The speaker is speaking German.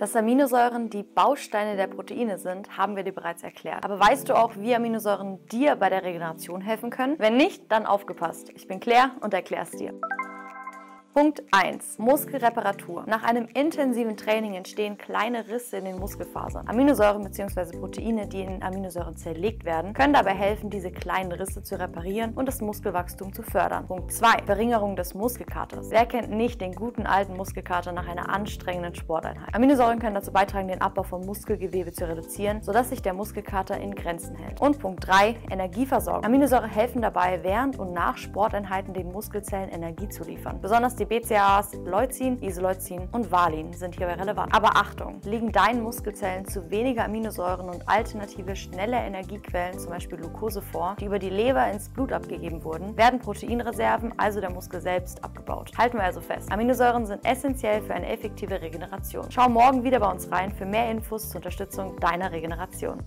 Dass Aminosäuren die Bausteine der Proteine sind, haben wir dir bereits erklärt. Aber weißt du auch, wie Aminosäuren dir bei der Regeneration helfen können? Wenn nicht, dann aufgepasst. Ich bin Claire und erkläre es dir. Punkt 1. Muskelreparatur. Nach einem intensiven Training entstehen kleine Risse in den Muskelfasern. Aminosäuren bzw. Proteine, die in Aminosäuren zerlegt werden, können dabei helfen, diese kleinen Risse zu reparieren und das Muskelwachstum zu fördern. Punkt 2. Verringerung des Muskelkaters. Wer kennt nicht den guten alten Muskelkater nach einer anstrengenden Sporteinheit? Aminosäuren können dazu beitragen, den Abbau von Muskelgewebe zu reduzieren, sodass sich der Muskelkater in Grenzen hält. Und Punkt 3. Energieversorgung. Aminosäuren helfen dabei, während und nach Sporteinheiten den Muskelzellen Energie zu liefern. Besonders die BCAAs Leucin, Isoleucin und Valin sind hierbei relevant. Aber Achtung, liegen deinen Muskelzellen zu wenige Aminosäuren und alternative schnelle Energiequellen, zum Beispiel Glucose vor, die über die Leber ins Blut abgegeben wurden, werden Proteinreserven, also der Muskel selbst, abgebaut. Halten wir also fest, Aminosäuren sind essentiell für eine effektive Regeneration. Schau morgen wieder bei uns rein für mehr Infos zur Unterstützung deiner Regeneration.